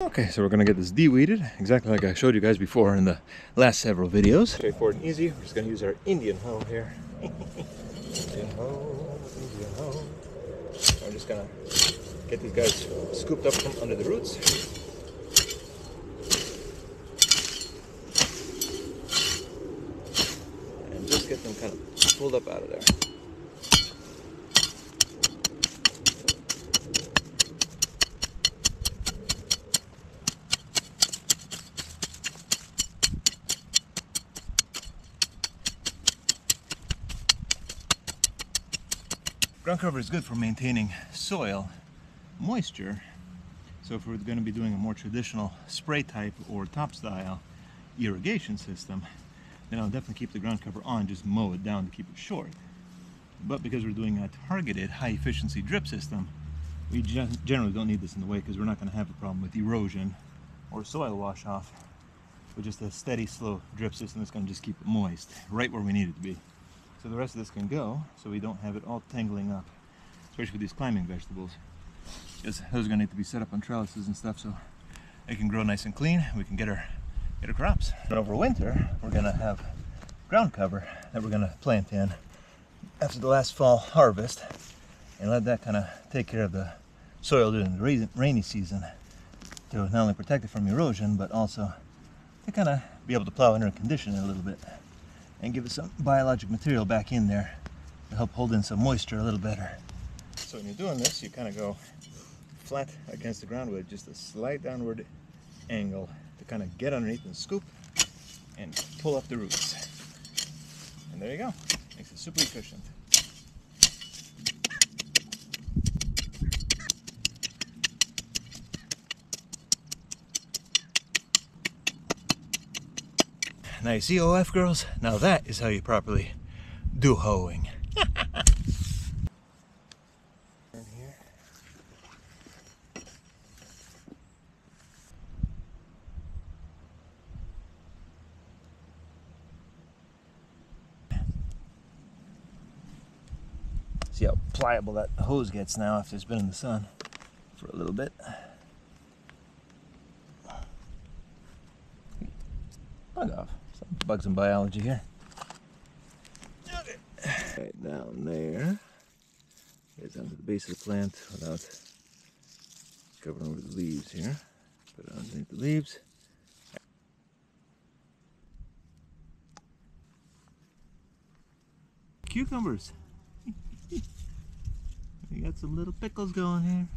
Okay, so we're gonna get this de-weeded, exactly like I showed you guys before in the last several videos. Straightforward and easy. We're just gonna use our Indian hoe here. Indian hoe, Indian hoe. I'm just gonna get these guys scooped up from under the roots. And just get them kind of pulled up out of there. Ground cover is good for maintaining soil moisture. So if we're going to be doing a more traditional spray type or top style irrigation system, then I'll definitely keep the ground cover on, just mow it down to keep it short. But because we're doing a targeted high efficiency drip system, we generally don't need this in the way because we're not going to have a problem with erosion or soil wash off. But just a steady, slow drip system that's going to just keep it moist, right where we need it to be. So the rest of this can go, so we don't have it all tangling up, especially with these climbing vegetables. Because those are going to need to be set up on trellises and stuff so they can grow nice and clean. We can get our get our crops. And over winter, we're going to have ground cover that we're going to plant in after the last fall harvest and let that kind of take care of the soil during the rainy season to not only protect it from erosion but also to kind of be able to plow under and condition it a little bit and give it some biologic material back in there to help hold in some moisture a little better. So when you're doing this, you kind of go flat against the ground with just a slight downward angle to kind of get underneath and scoop and pull up the roots. And there you go. Makes it super efficient. Now EOF girls? Now that is how you properly do hoeing. See how pliable that hose gets now after it's been in the sun for a little bit. Bug off. Some bugs and biology here. Right down there. Get down to the base of the plant without covering over the leaves here. Put it underneath the leaves. Cucumbers. we got some little pickles going here.